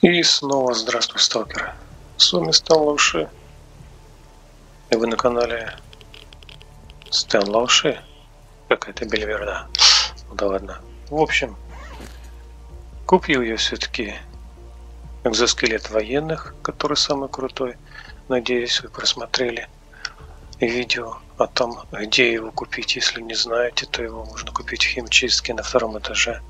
И снова здравствуй, сталкеры. С вами Стэн Лауши. И вы на канале Стэн Лауши. Какая-то бельверда. Ну да ладно. В общем, купил я все-таки экзоскелет военных, который самый крутой. Надеюсь, вы просмотрели видео о том, где его купить. Если не знаете, то его можно купить в химчистке на втором этаже.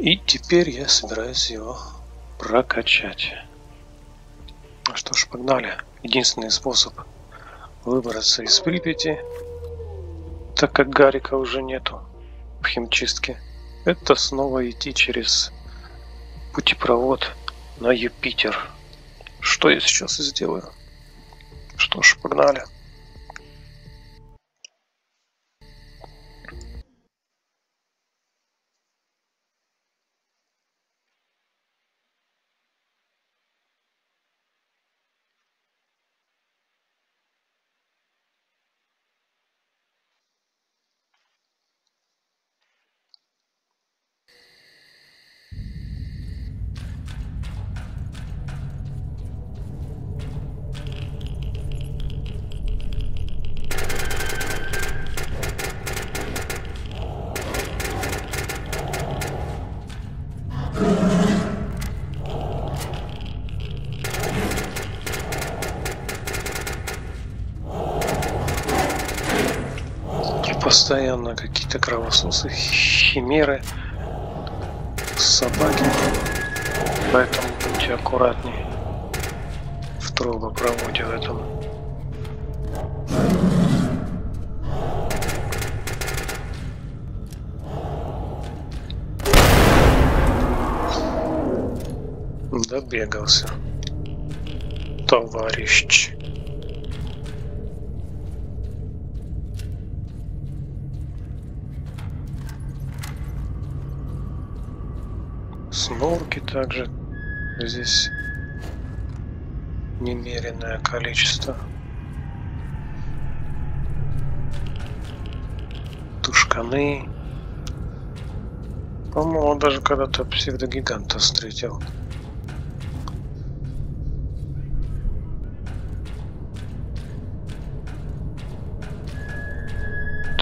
И теперь я собираюсь его прокачать. Ну что ж, погнали. Единственный способ выбраться из Припяти, так как Гарика уже нету в химчистке, это снова идти через путепровод на Юпитер. Что я сейчас и сделаю. Что ж, погнали. Постоянно какие-то кровососы, химеры, собаки. Поэтому будьте аккуратнее в трубопроводе в этом. Добегался. Товарищ. Снорки также здесь немеренное количество. Тушканы. По-моему, даже когда-то псевдогиганта встретил.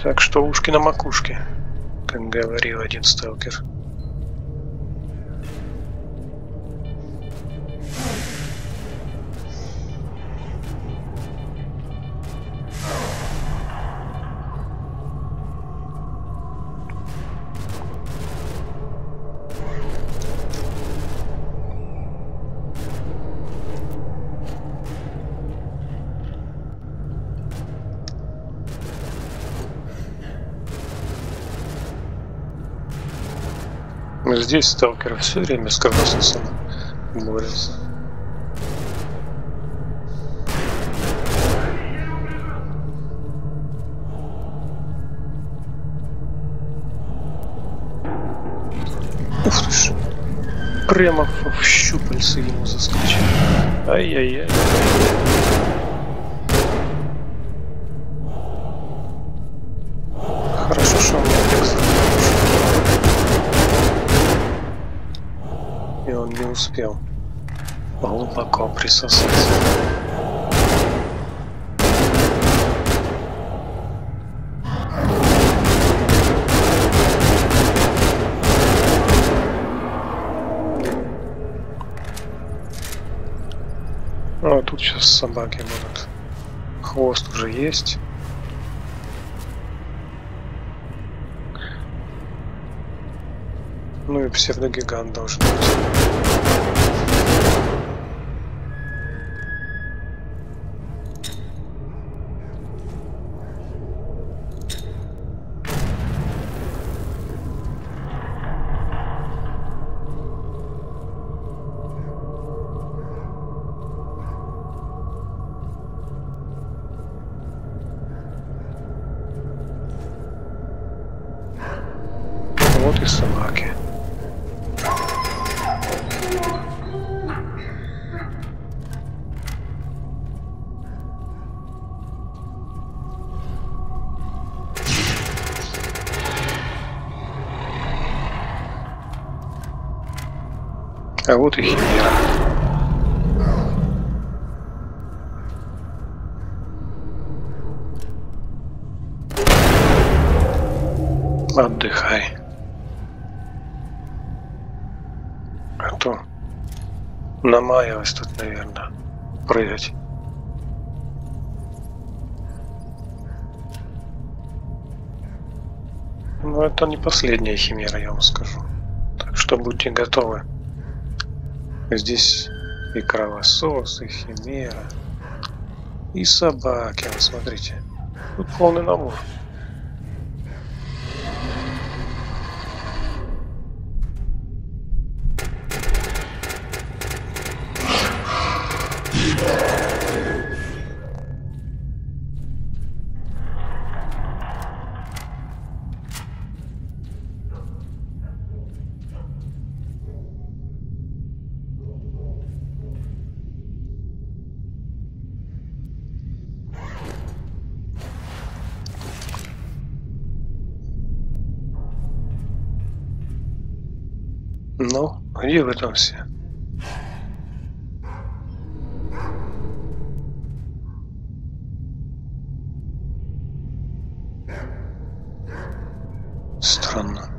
Так что ушки на макушке, как говорил один сталкер. Здесь сталкеры все время с кровососом борются. Ух ты ж. Прямо в щупальцы ему заскочил. Ай-яй-яй. Успел глубоко присосаться. Ну, а тут сейчас собаки будут. Хвост уже есть. Ну и псевдогигант должен быть. И собаки. А вот и химера. Отдыхай. А то намаялась тут, наверное, прыгать. Но это не последняя химера, я вам скажу. Так что будьте готовы. Здесь и кровосос, и химера, и собаки. Вот смотрите. Тут полный набор. Где вы там все? Странно.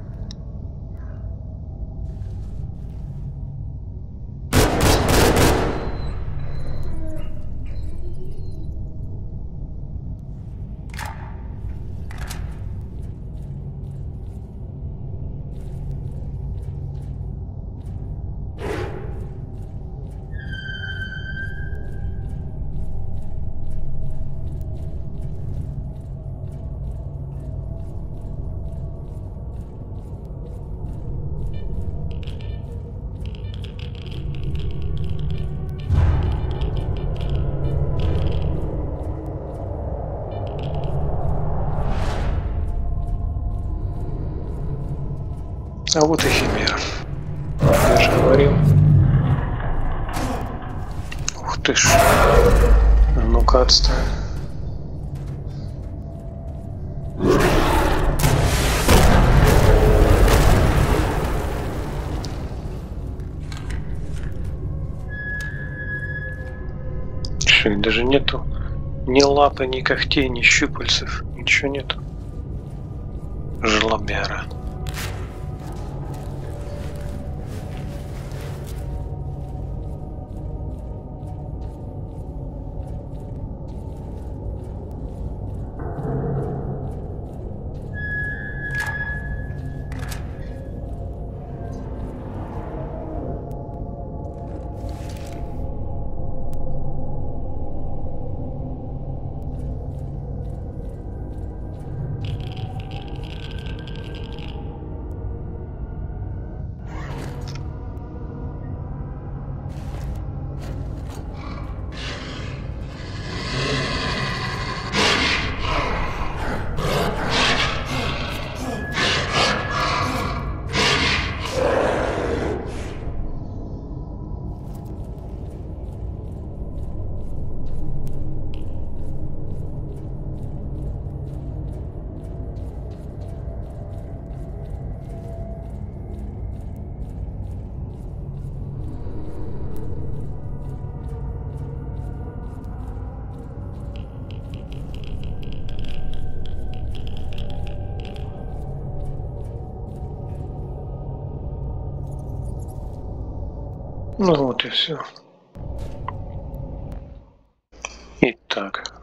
А вот и химера. Я же говорил. Ух ты ж. А Ну-ка отстань. Что, даже нету ни лапы, ни когтей, ни щупальцев. Ничего нету. Жлобяра. Ну вот и все. Итак,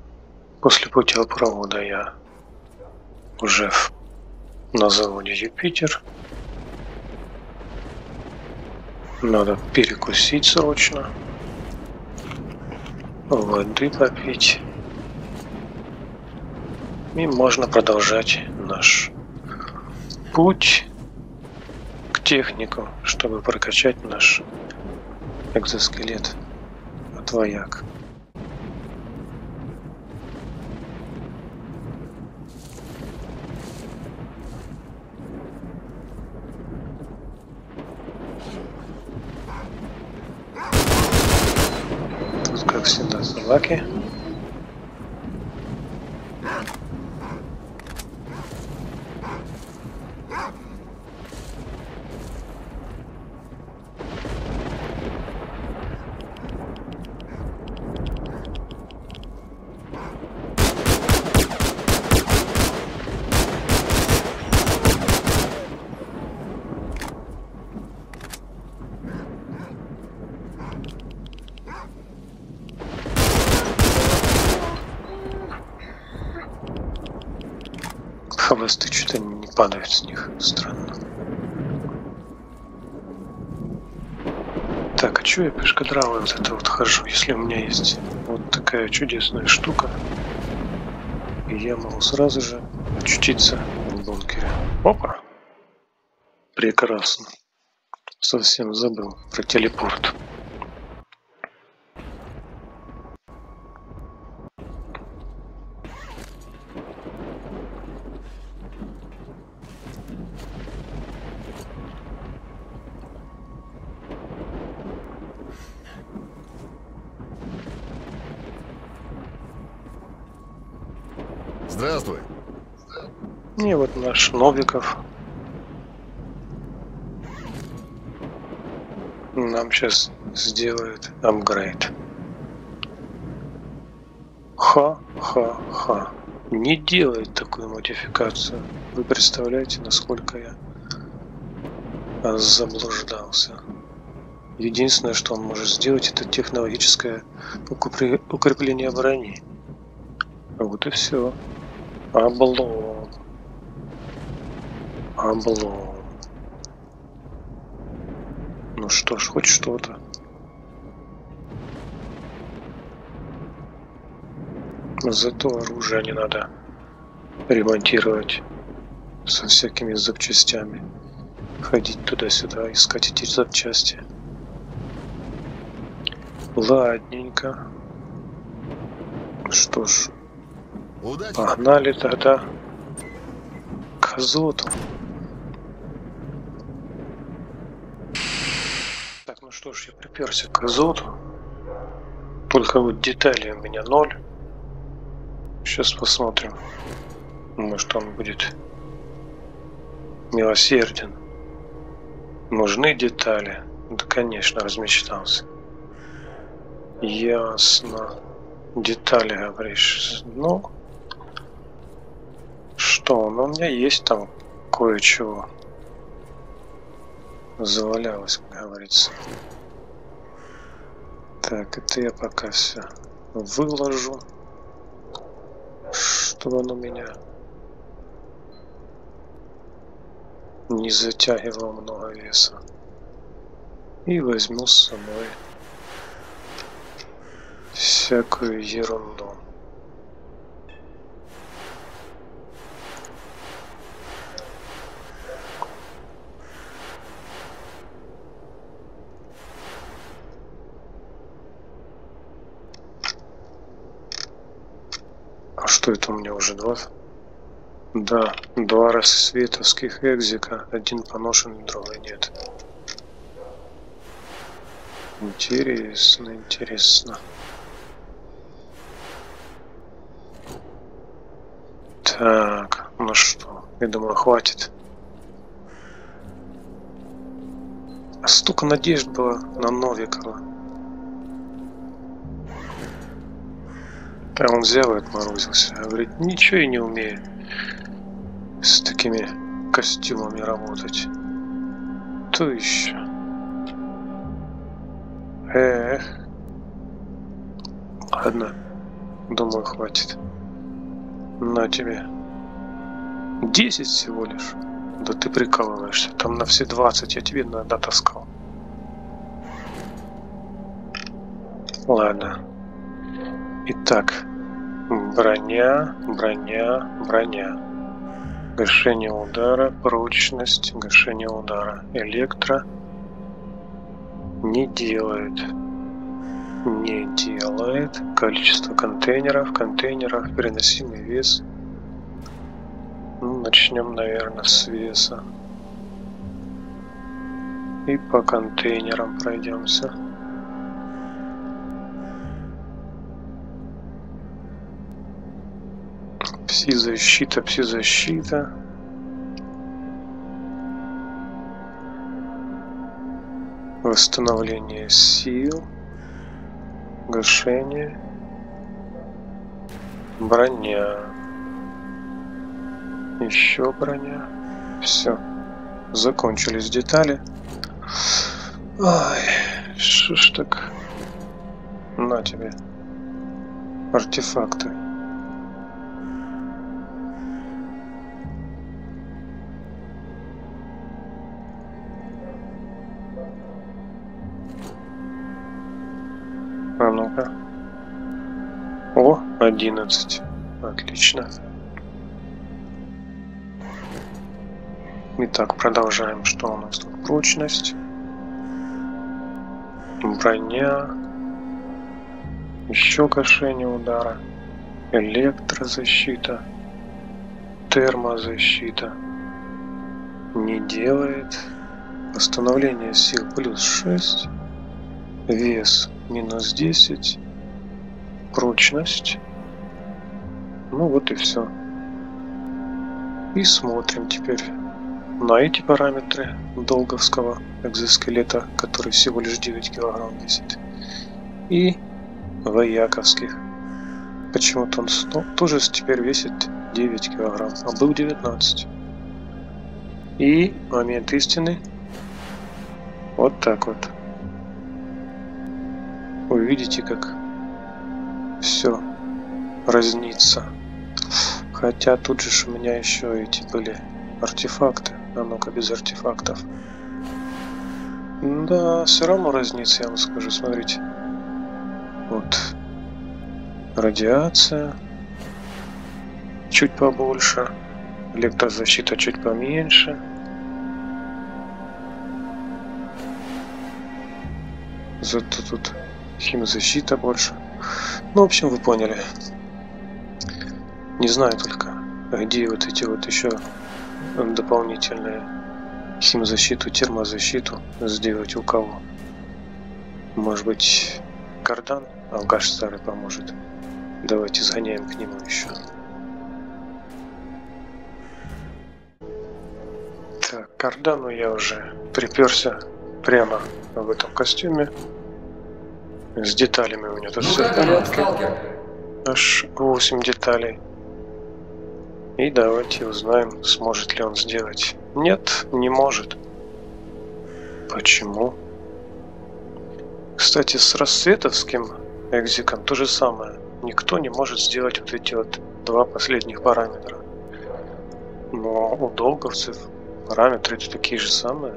после путеводопровода я уже в- на заводе Юпитер. Надо перекусить срочно. Воды попить. И можно продолжать наш путь к технику, чтобы прокачать наш экзоскелет от вояк. Тут, как всегда, собаки. Хвосты что-то не падают с них. Странно. Так, а что я пешкадравой вот это вот хожу, если у меня есть вот такая чудесная штука, и я могу сразу же очутиться в бункере. Опа! Прекрасно. Совсем забыл про телепорт. Здравствуй. И вот наш Новиков. Нам сейчас сделает апгрейд. Ха-ха-ха. Не делает такую модификацию. Вы представляете, насколько я заблуждался. Единственное, что он может сделать, это технологическое укрепление брони. Вот и все. Облом. Облом. Ну что ж, хоть что-то. Зато оружие не надо ремонтировать со всякими запчастями. Ходить туда-сюда, искать эти запчасти. Ладненько. Что ж, Удачи. Погнали тогда к азоту. Так, ну что ж, я приперся к азоту. Только вот деталей у меня ноль. Сейчас посмотрим. Может он будет милосерден. Нужны детали. Да, конечно, размечтался. Ясно. Детали, говоришь. Ну, что? Ну, у меня есть там кое-чего. Завалялось, как говорится. Так, это я пока все выложу, чтобы оно меня не затягивало много веса. И возьму с собой всякую ерунду. А что это у меня уже два? Да, два рассветовских экзика, один поношенный, другой нет. Интересно, интересно. Так, ну что, я думаю, хватит. А столько надежд было на Новикова. А он взял и отморозился. Говорит, ничего я не умею с такими костюмами работать. То еще. Эх. Ладно. Думаю, хватит. На тебе. 10 всего лишь. Да ты прикалываешься. Там на все 20 я тебе натаскал. Ладно. Итак, броня, броня, броня. Гашение удара, прочность, гашение удара. Электро не делает. Не делает. Количество контейнеров, контейнеров, переносимый вес. Ну, начнем, наверное, с веса. И по контейнерам пройдемся. Пси-защита, пси-защита. Восстановление сил. Гашение. Броня. Еще броня. Все. Закончились детали. Ай, что ж так? На тебе. Артефакты. 11. Отлично. Итак, продолжаем. Что у нас тут? Прочность. Броня. Еще гашение удара. Электрозащита. Термозащита. Не делает. Восстановление сил плюс 6. Вес минус 10. Прочность. Ну вот и все. И смотрим теперь на эти параметры долговского экзоскелета, который всего лишь 9 килограмм весит. И вояковских. Почему-то он тоже теперь весит 9 килограмм, а был 19. И момент истины. Вот так вот. Вы видите, как все разнится. Хотя тут же у меня еще эти были артефакты. А ну-ка, без артефактов. Да, все равно разница, я вам скажу, смотрите. Вот. Радиация. Чуть побольше. Электрозащита чуть поменьше. Зато тут химзащита больше. Ну, в общем, вы поняли. Не знаю только, где вот эти вот еще дополнительные химзащиту, термозащиту сделать у кого. Может быть, кардан алкаш старый поможет. Давайте сгоняем к нему еще. Так, кардану я уже приперся прямо в этом костюме. С деталями у меня тут ну все в порядке. Аж 8 деталей. И давайте узнаем, сможет ли он сделать. Нет, не может. Почему? Кстати, с рассветовским экзиком то же самое. Никто не может сделать вот эти вот два последних параметра. Но у долговцев параметры это такие же самые.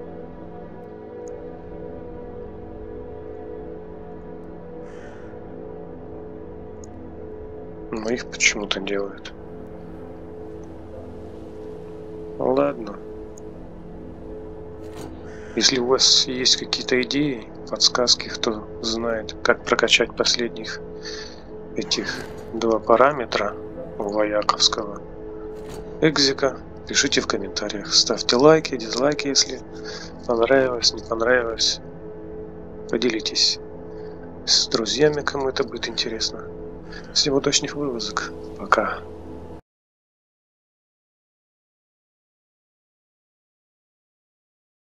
Но их почему-то делают. Ладно. Если у вас есть какие-то идеи, подсказки, кто знает, как прокачать последних этих два параметра у Ваяковского экзика, пишите в комментариях. Ставьте лайки, дизлайки, если понравилось, не понравилось. Поделитесь с друзьями, кому это будет интересно. Всем удачных вывозок. Пока.